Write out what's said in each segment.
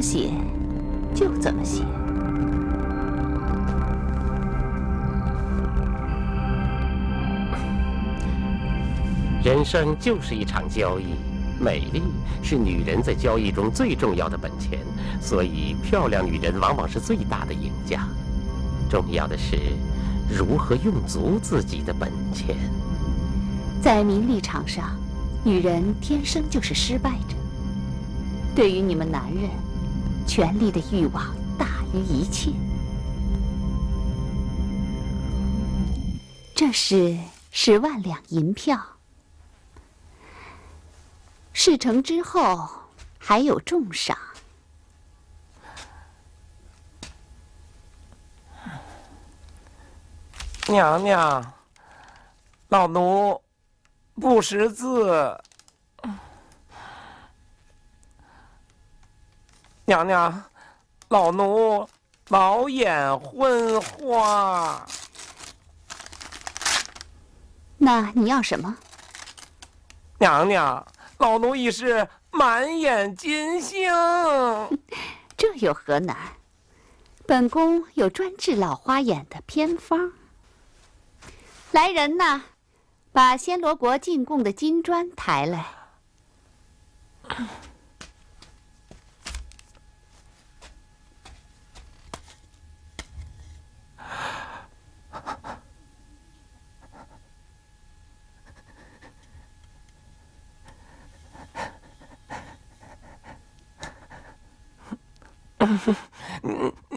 想怎么写就怎么写。人生就是一场交易，美丽是女人在交易中最重要的本钱，所以漂亮女人往往是最大的赢家。重要的是如何用足自己的本钱。在名利场上，女人天生就是失败者。对于你们男人，权力的欲望大于一切。这是十万两银票。事成之后，还有重赏。娘娘，老奴不识字。娘娘，老奴老眼昏花。那你要什么？娘娘，老奴已是满眼金星。这有何难？本宫有专治老花眼的偏方。来人呐，把暹罗国进贡的金砖抬来。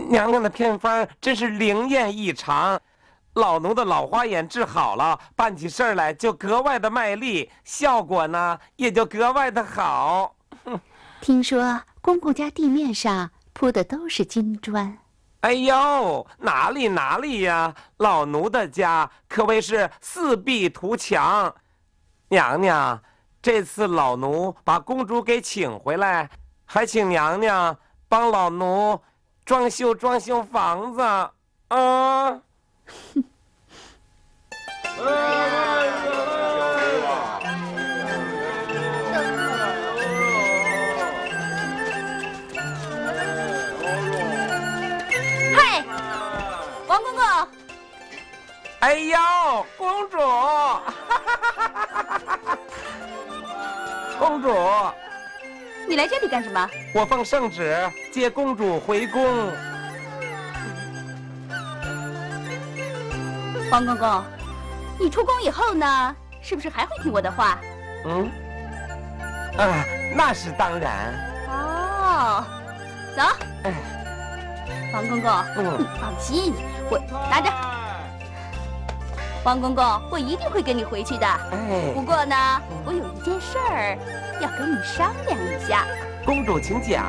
娘娘的偏方真是灵验异常。老奴的老花眼治好了，办起事儿来就格外的卖力，效果呢也就格外的好。听说公公家地面上铺的都是金砖。哎呦，哪里哪里呀！老奴的家可谓是四壁图墙。娘娘，这次老奴把公主给请回来，还请娘娘帮老奴装修装修房子王公公！哎呦，公主！公主，你来这里干什么？我奉圣旨接公主回宫。王公公，你出宫以后呢，是不是还会听我的话？嗯，啊，那是当然。哦，走。哎，王公公，嗯你放心，我拿着。王公公，我一定会跟你回去的。哎不，过呢，我有一件事儿要跟你商量一下。公主请讲。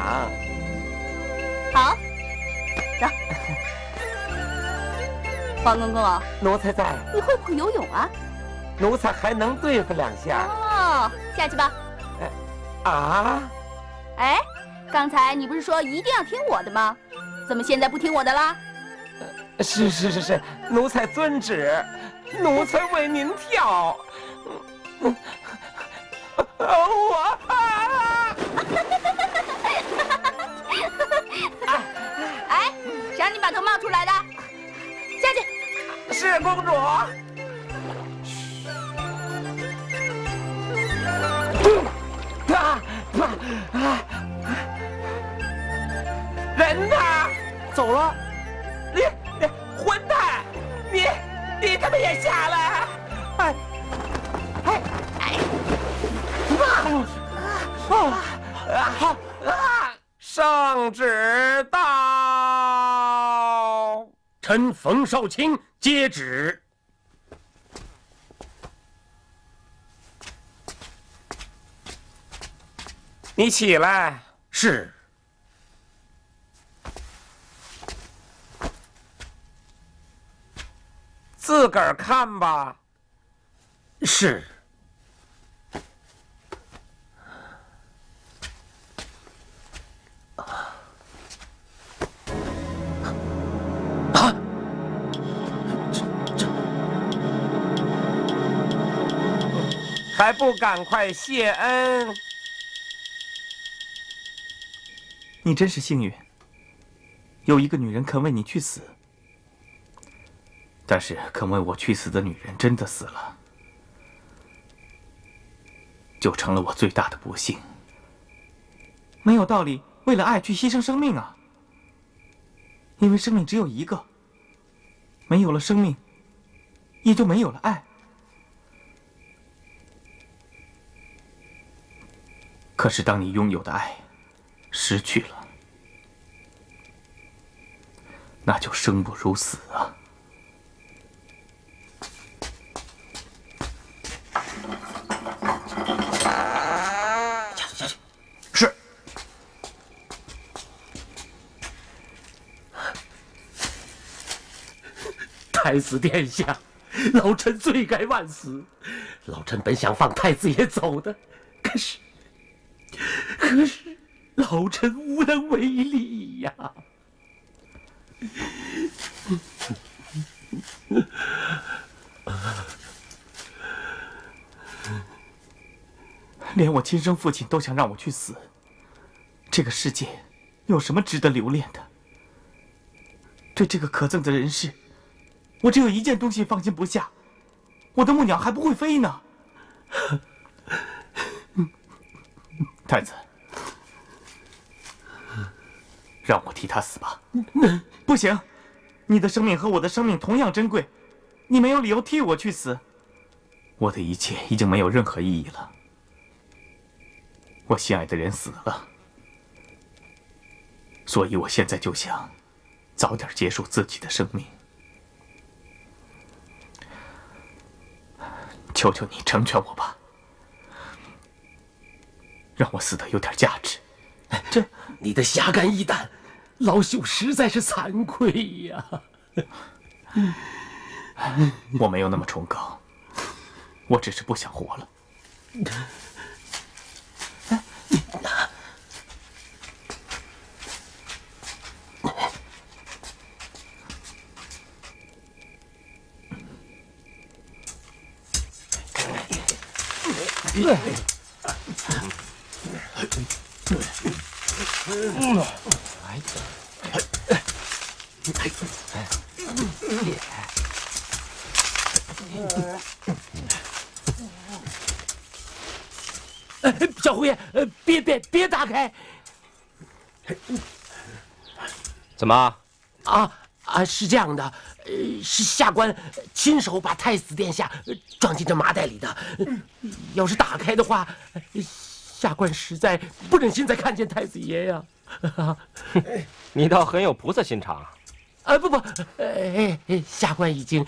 好，走。王公公，奴才在，你会不会游泳啊？奴才还能对付两下。哦，下去吧。啊，哎，刚才你不是说一定要听我的吗？怎么现在不听我的啦？是是是是，奴才遵旨，奴才为您跳。嗯我啊！哎，谁让你把头冒出来的？下去。是公主。啊啊啊！人呢？走了。你！你你他妈也下来！哎哎哎！啊啊啊！圣旨到。臣冯少卿接旨。你起来。是。自个儿看吧。是。啊！还不赶快谢恩！你真是幸运，有一个女人肯为你去死。但是肯为我去死的女人真的死了，就成了我最大的不幸。没有道理为了爱去牺牲生命啊！因为生命只有一个，没有了生命，也就没有了爱。可是当你拥有的爱失去了，那就生不如死啊！太子殿下，老臣罪该万死。老臣本想放太子爷走的，可是，可是，老臣无能为力呀。连我亲生父亲都想让我去死，这个世界有什么值得留恋的？对这个可憎的人世。我只有一件东西放心不下，我的木鸟还不会飞呢。太子，让我替他死吧。不行，你的生命和我的生命同样珍贵，你没有理由替我去死。我的一切已经没有任何意义了。我心爱的人死了，所以我现在就想早点结束自己的生命。求求你成全我吧，让我死的有点价值。这你的侠肝义胆，老朽实在是惭愧呀。我没有那么崇高，我只是不想活了。小胡爷，呃，别别别打开！怎么？啊啊，是这样的，呃，是下官亲手把太子殿下装进这麻袋里的。要是打开的话，下官实在不忍心再看见太子爷呀。你倒很有菩萨心肠。啊不不，哎，下官已经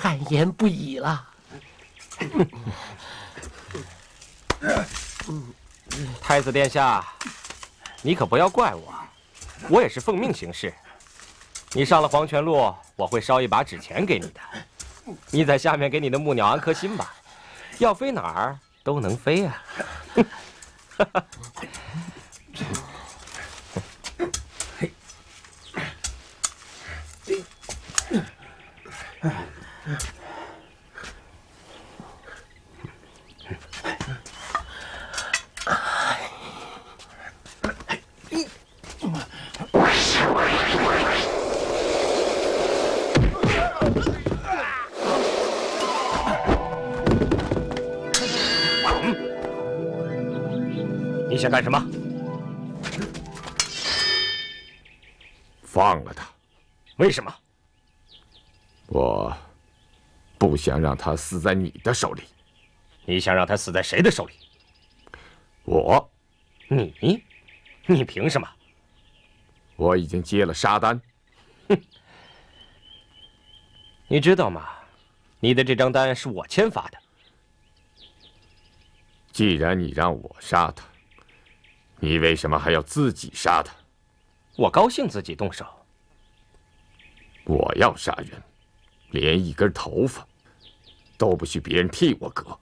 汗颜不已了。太子殿下，你可不要怪我，我也是奉命行事。你上了黄泉路，我会烧一把纸钱给你的。你在下面给你的木鸟安颗心吧，要飞哪儿都能飞啊。想干什么？放了他。为什么？我不想让他死在你的手里。你想让他死在谁的手里？我。你？你凭什么？我已经接了杀单。哼！你知道吗？你的这张单是我签发的。既然你让我杀他。你为什么还要自己杀他？我高兴自己动手。我要杀人，连一根头发都不许别人替我割。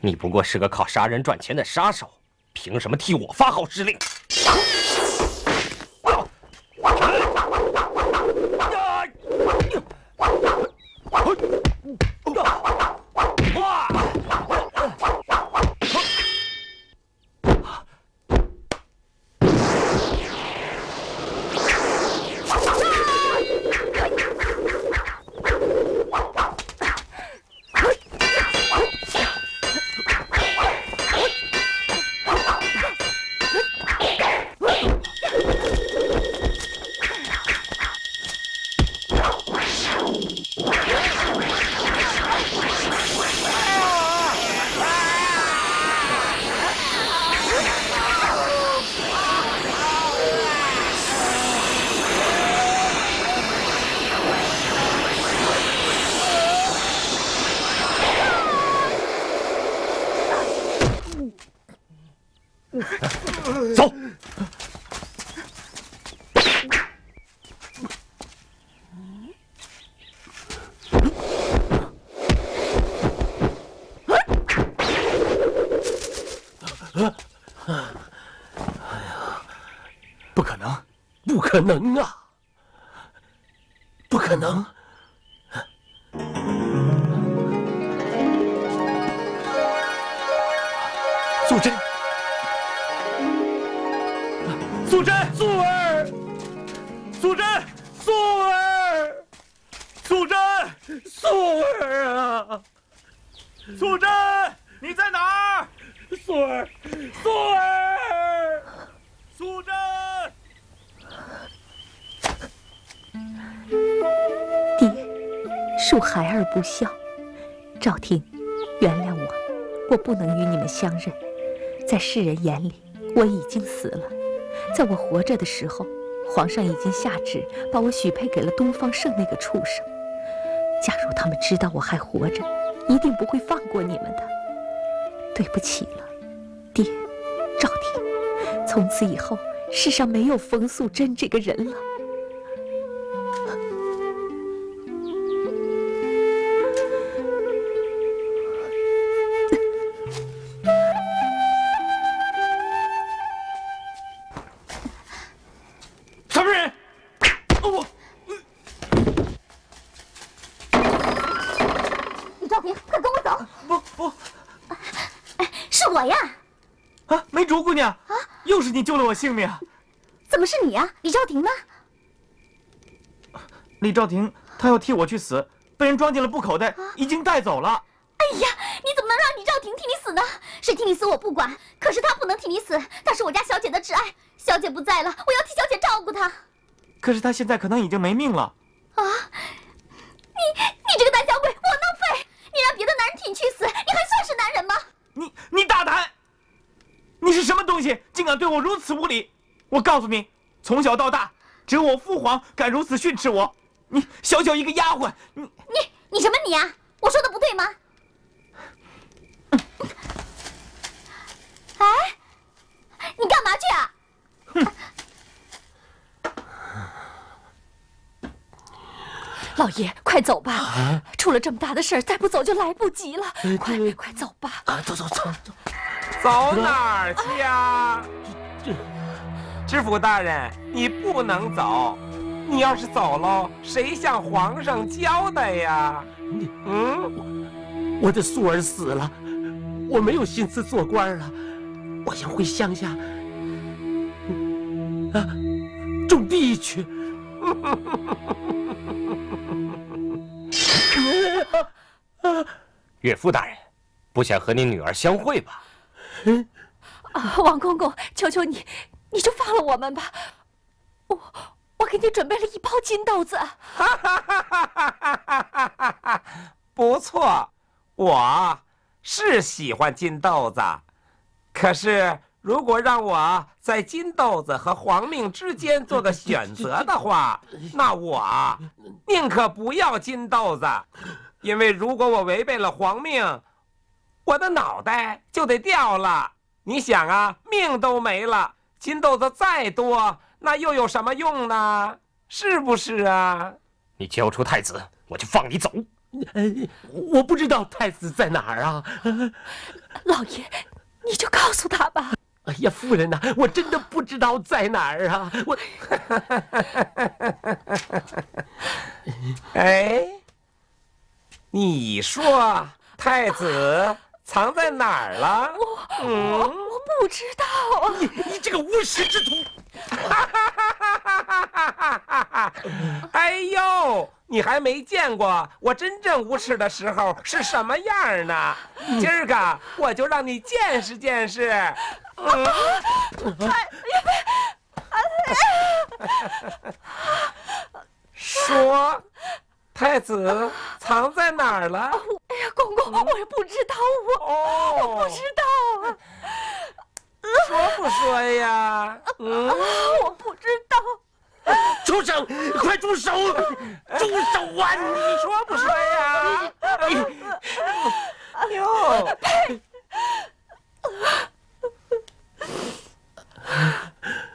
你不过是个靠杀人赚钱的杀手，凭什么替我发号施令？可能啊！不可能！素贞，素贞，素儿，素贞，素儿，素贞，素儿啊！素贞，你在哪儿？素儿，素儿，恕孩儿不孝。赵婷，原谅我，我不能与你们相认。在世人眼里，我已经死了。在我活着的时候，皇上已经下旨把我许配给了东方圣那个畜生。假如他们知道我还活着，一定不会放过你们的。对不起了，爹，赵婷。从此以后，世上没有冯素贞这个人了。性命。怎么是你呀？李兆廷呢？李兆廷他要替我去死，被人装进了布口袋，已经带走了。哎呀，你怎么能让李兆廷替你死呢？谁替你死我不管，可是他不能替你死，他是我家小姐的挚爱。小姐不在了，我要替小姐照顾她。可是他现在可能已经没命了。啊！你你这个胆小鬼，窝囊废！你让别的男人替你去死，你还算是男人吗？你你大胆！你是什么东西，竟敢对我如此无礼？我告诉你，从小到大，只有我父皇敢如此训斥我。你小小一个丫鬟，你你你什么你啊？我说的不对吗？哎，你干嘛去啊？哼老爷，快走吧！出了这么大的事儿，再不走就来不及了。快快走吧！啊，走走走走。走哪儿去呀？知府大人，你不能走。你要是走了，谁向皇上交代呀？你嗯，我的素儿死了，我没有心思做官了，我想回乡下啊种地去。岳父大人，不想和你女儿相会吧？啊，王公公，求求你，你就放了我们吧。我我给你准备了一包金豆子。不错，我是喜欢金豆子，可是如果让我在金豆子和皇命之间做个选择的话，那我宁可不要金豆子，因为如果我违背了皇命，我的脑袋就得掉了。你想啊，命都没了，金豆子再多，那又有什么用呢？是不是啊？你交出太子，我就放你走。呃，我不知道太子在哪儿啊。老爷，你就告诉他吧。哎呀，夫人呐、我真的不知道在哪儿啊。我，哎，你说太子藏在哪儿了？我我不知道啊。你你这个无耻之徒！哈哈哈哈哈哈哎呦，你还没见过我真正无耻的时候是什么样呢？今儿个我就让你见识见识。嗯，说，太子藏在哪儿了？我也不知道，我我，不知道啊，说不说呀？嗯，我不知道。住手！快住手！住手啊！你 说不说呀？哎呦！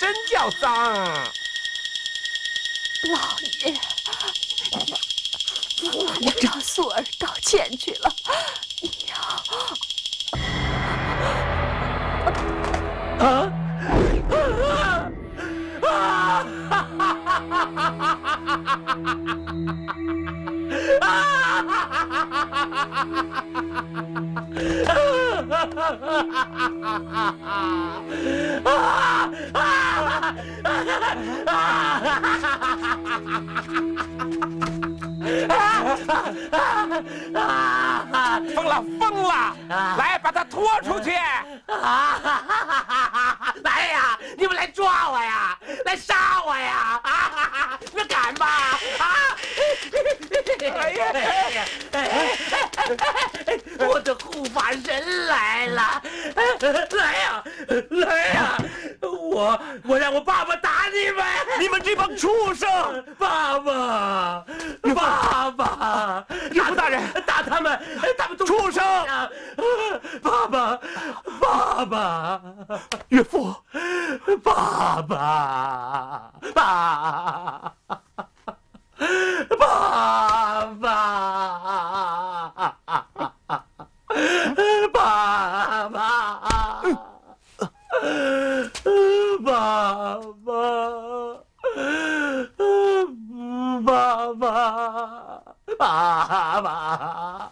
真叫脏。老爷，我找素儿道歉去了。你啊！要啊！啊！哈哈疯了，疯了！来，把他拖出去！来呀，你们来抓我呀，来杀我呀！啊，你们敢吗？啊！哎呀，我的护法神来了！来呀，来呀！我我让我爸爸打你们！你们这帮畜生！爸爸，爸爸，岳父大人，打他们！他们都畜生！爸爸，爸爸，岳父，爸。爸，爸，爸爸，爸爸，爸爸。爸爸，爸爸。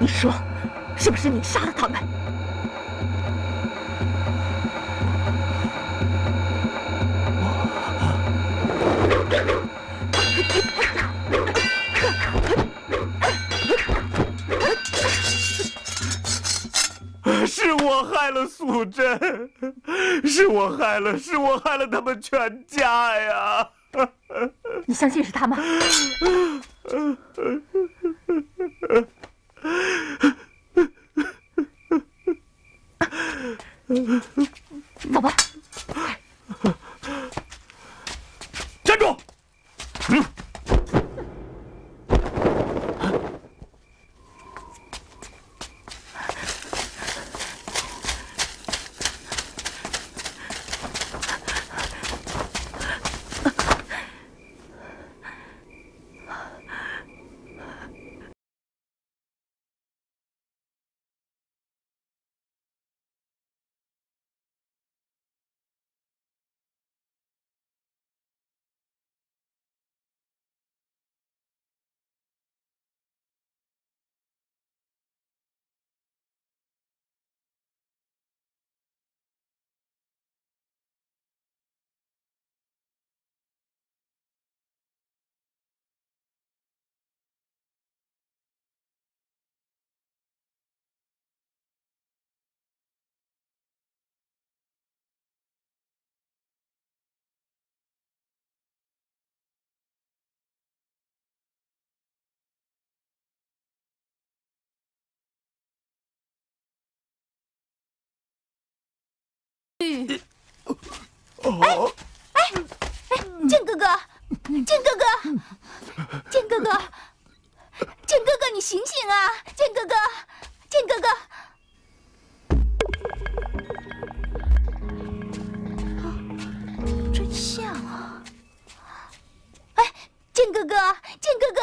你说，是不是你杀了他们？我害了素贞，是我害了，是我害了他们全家呀！你相信是他吗？哎哎哎，剑哥哥，剑哥哥，剑哥哥，剑哥哥，你醒醒啊！剑哥哥，剑哥哥，真像啊！哎，剑哥哥，剑哥哥。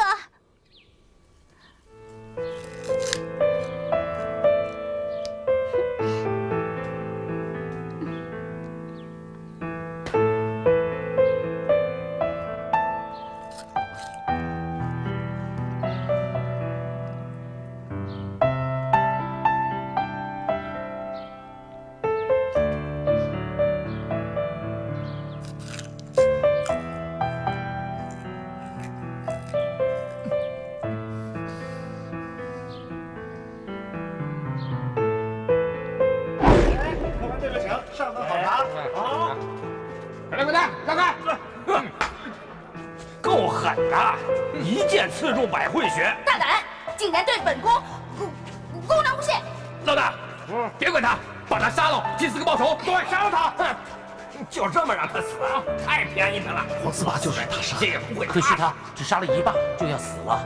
可惜他只杀了一半就要死了。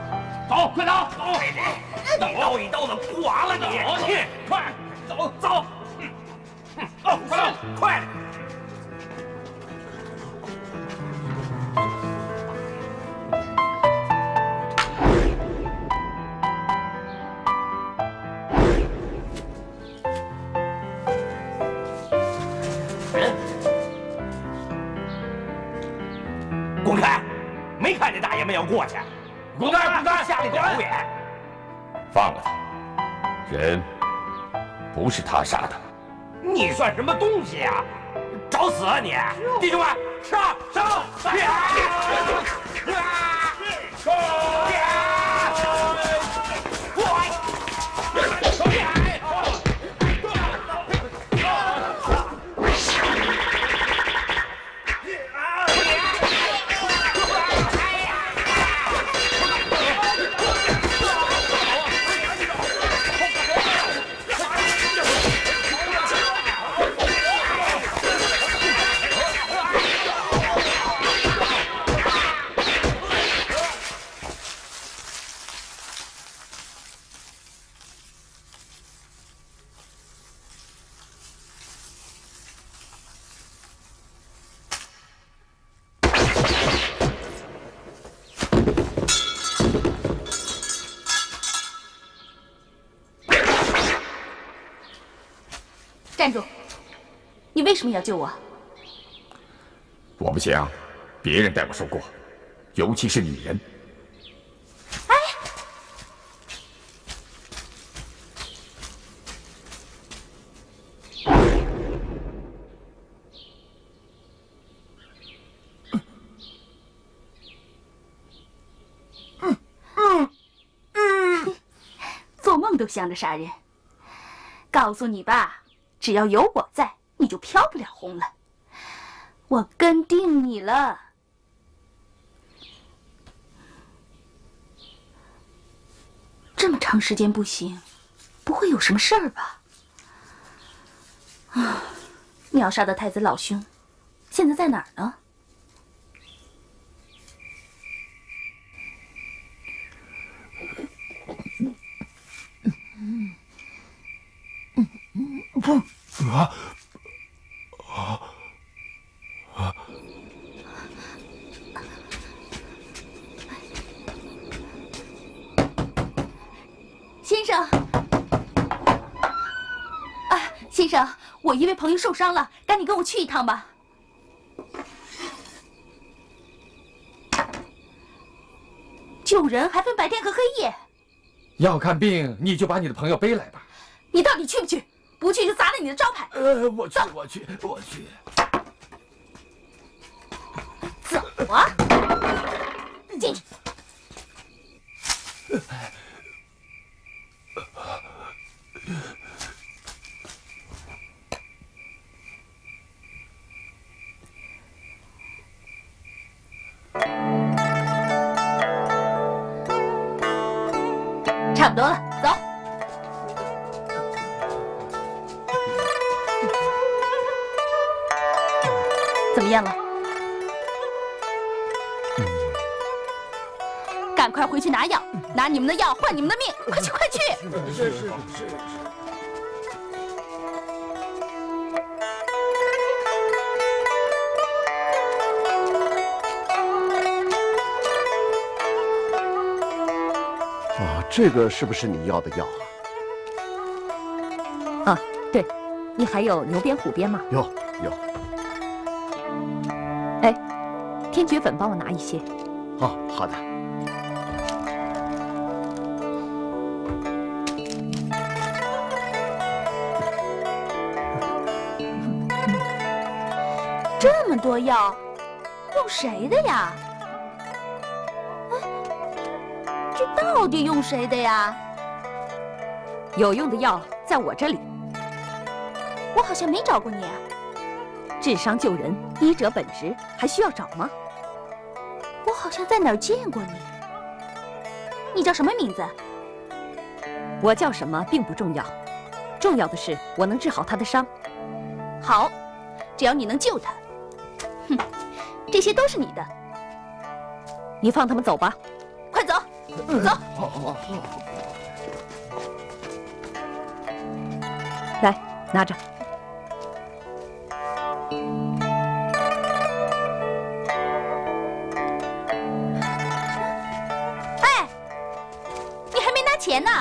走，快走，走，一刀一刀你算什么东西啊、找死啊你！弟兄们，上上！站什么要救我？我不想别人代我受过，尤其是女人。哎做梦都想着杀人。告诉你吧，只要有我在，你就飘不了红了。我跟定你了。这么长时间不行，不会有什么事儿吧？啊，秒杀的太子老兄，现在在哪儿呢？不啊啊！先生，啊，先生，我一位朋友受伤了，赶紧跟我去一趟吧。救人还分白天和黑夜，要看病你就把你的朋友背来吧。你到底去不去？不去就砸了你的招牌。呃，我去，我去，我去。走啊！不多了，走。怎么样了？赶快回去拿药，拿你们的药换你们的命，快去快去！是是是。这个是不是你要的药啊？啊，对，你还有牛鞭、虎鞭吗？有有。哎，天绝粉帮我拿一些。哦，好的。这么多药，用谁的呀？这用谁的呀？有用的药在我这里。我好像没找过你啊。治伤救人，医者本职，还需要找吗？我好像在哪儿见过你。你叫什么名字？我叫什么并不重要，重要的是我能治好他的伤。好，只要你能救他，哼，这些都是你的，你放他们走吧。快走，好好好。来，拿着。哎，你还没拿钱呢。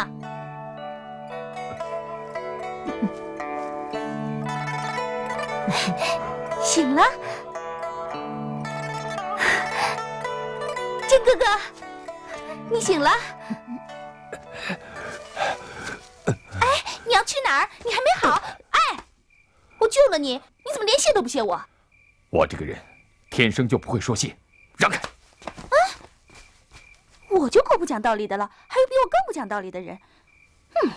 醒了，靖哥哥，你醒了。哎，你要去哪儿？你还没好。哎，我救了你，你怎么连谢都不谢我？我这个人天生就不会说谢，让开。啊，我就够不讲道理的了，还有比我更不讲道理的人。哼。你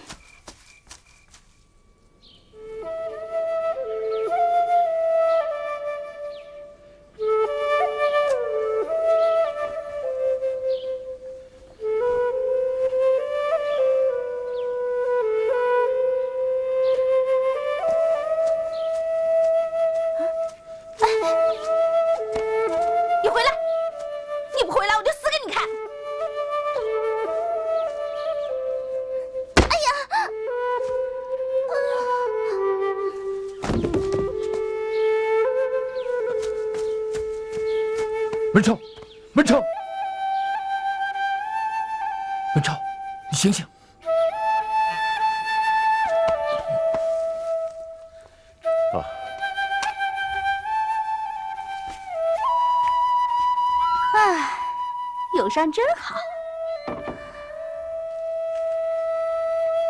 有伤真好。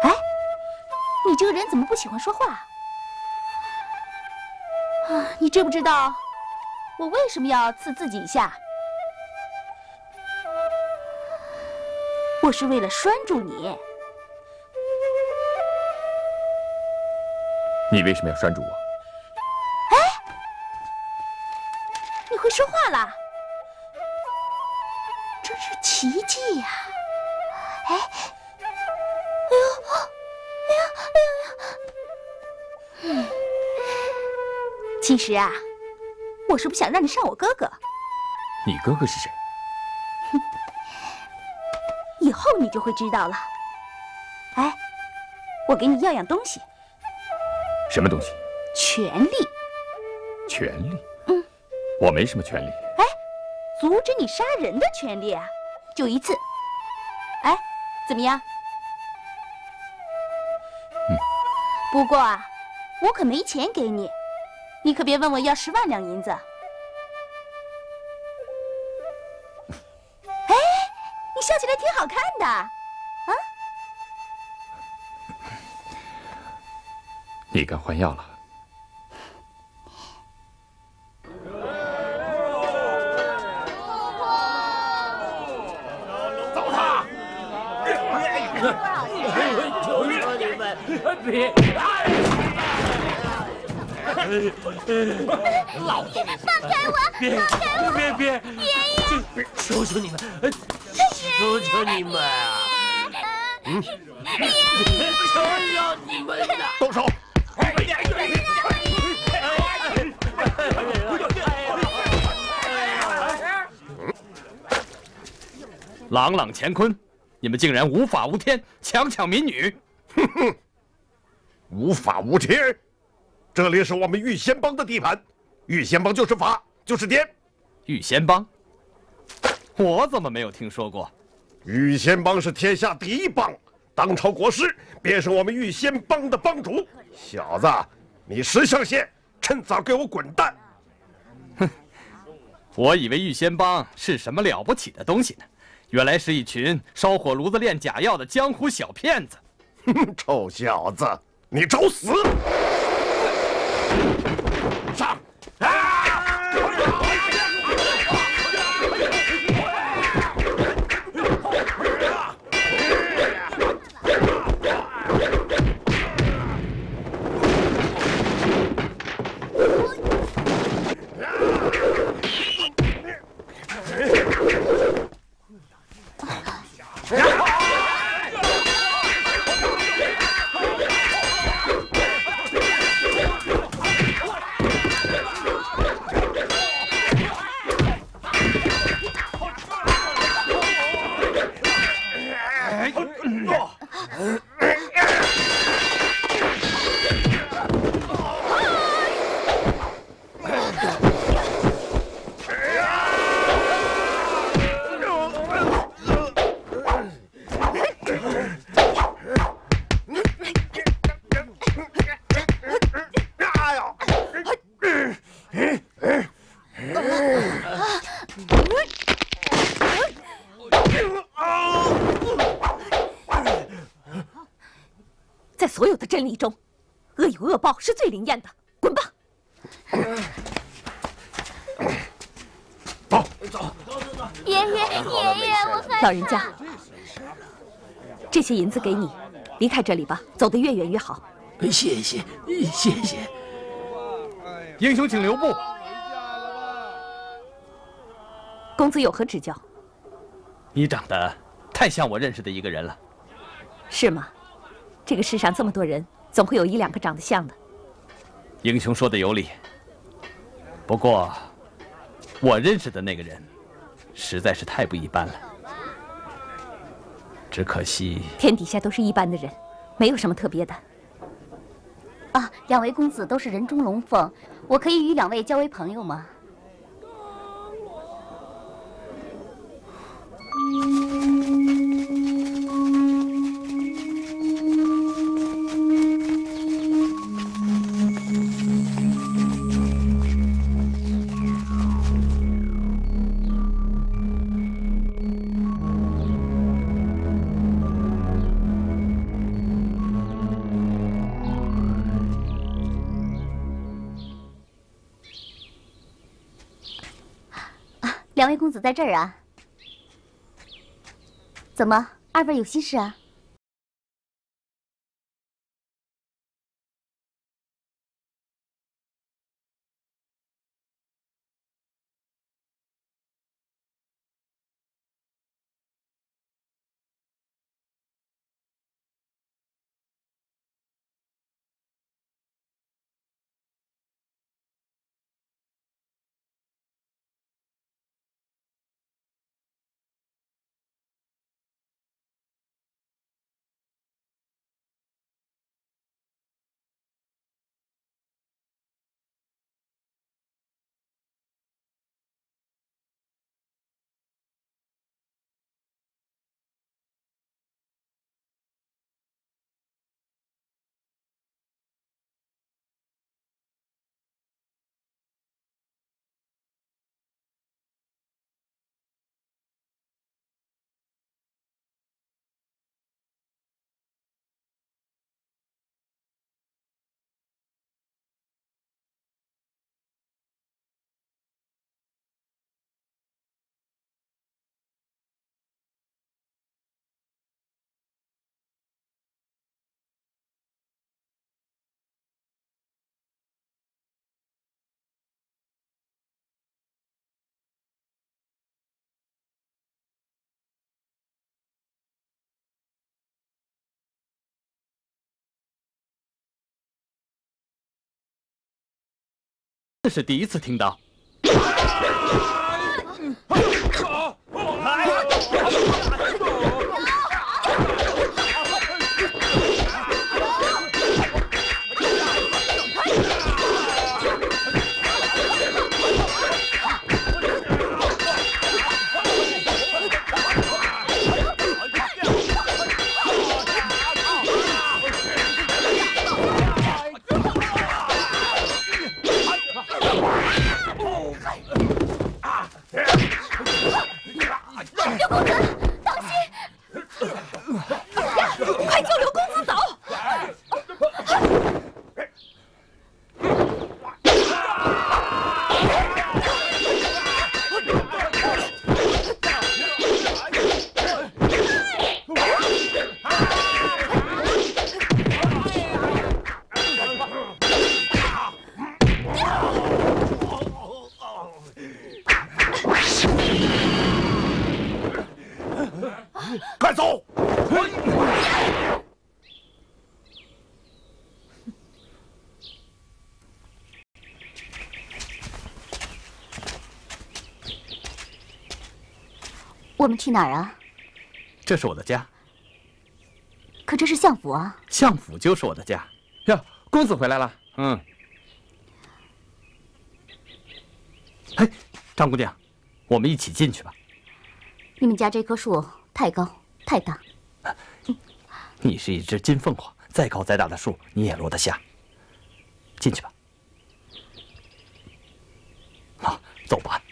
哎，你这个人怎么不喜欢说话？啊，你知不知道我为什么要刺自己一下？我是为了拴住你。你为什么要拴住我？哎，你会说话了，真是奇迹呀！哎，哎呦，哎呀，哎呀，哎呀！嗯，其实啊，我是不想让你上我哥哥，你哥哥是谁？以后你就会知道了。哎，我给你要样东西，什么东西？权利。权利？嗯，我没什么权利。哎，阻止你杀人的权利啊，就一次。哎，怎么样？嗯。不过啊，我可没钱给你，你可别问我要十万两银子。哎，你笑起来挺好看的，啊？你该换药了？老爷，放开我！别放开我！别别！爷爷，求求你们，求求你们啊！嗯，求求你们呐！动手！朗朗乾坤，你们竟然无法无天，强抢民女！哼哼，无法无天，这里是我们玉仙帮的地盘，玉仙帮就是法，就是天。玉仙帮，我怎么没有听说过？玉仙帮是天下第一帮，当朝国师便是我们玉仙帮的帮主。小子，你识相些，趁早给我滚蛋！哼，我以为玉仙帮是什么了不起的东西呢，原来是一群烧火炉子炼假药的江湖小骗子。哼，臭小子，你找死！哎 呀家，这些银子给你，离开这里吧，走得越远越好。谢谢，谢谢。英雄请留步。公子有何指教？你长得太像我认识的一个人了。是吗？这个世上这么多人，总会有一两个长得像的。英雄说的有理。不过，我认识的那个人，实在是太不一般了。只可惜，天底下都是一般的人，没有什么特别的。啊，两位公子都是人中龙凤，我可以与两位交为朋友吗？在这儿啊？怎么，二位有心事啊？这是第一次听到。去哪儿啊？这是我的家，可这是相府啊！相府就是我的家。呀，公子回来了。嗯。哎，张姑娘，我们一起进去吧。你们家这棵树太高太大。你是一只金凤凰，再高再大的树你也落得下。进去吧。好，走吧。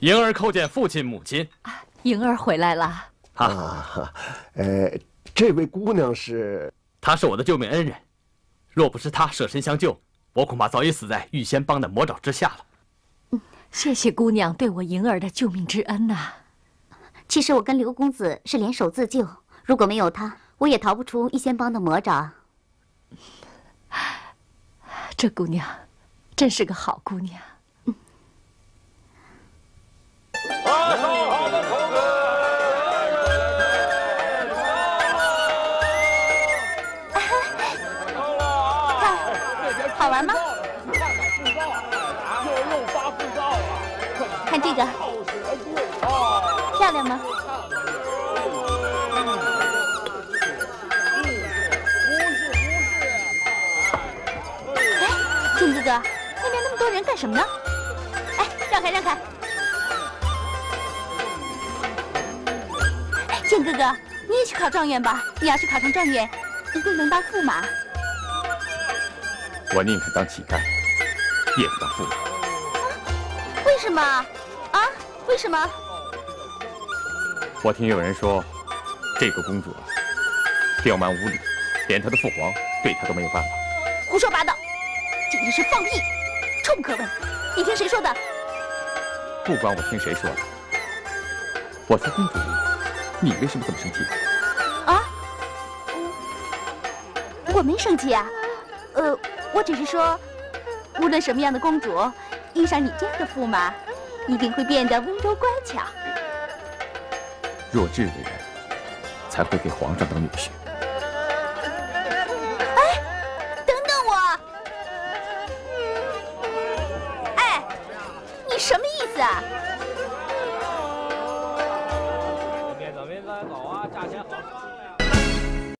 莹儿叩见父亲母亲。莹儿回来了。啊，呃，这位姑娘是？她是我的救命恩人。若不是她舍身相救，我恐怕早已死在玉仙帮的魔爪之下了。嗯，谢谢姑娘对我莹儿的救命之恩呐。其实我跟刘公子是联手自救，如果没有他，我也逃不出玉仙帮的魔爪。这姑娘，真是个好姑娘。好玩吗？看这个，漂亮吗？哎，靖哥哥，那边那么多人干什么呢？哎，让开让开！靖哥哥，你也去考状元吧。你要是考上状元，一定能当驸马。我宁肯当乞丐，也不当驸马。为什么？啊？为什么？我听有人说，这个公主刁蛮无理，连她的父皇对她都没有办法。胡说八道，简直是放屁，臭不可闻！你听谁说的？不管我听谁说的，我说公主，你为什么这么生气？啊？我没生气啊，呃。我只是说，无论什么样的公主，遇上你这样的驸马，一定会变得温柔乖巧。弱智的人才会给皇上当女婿。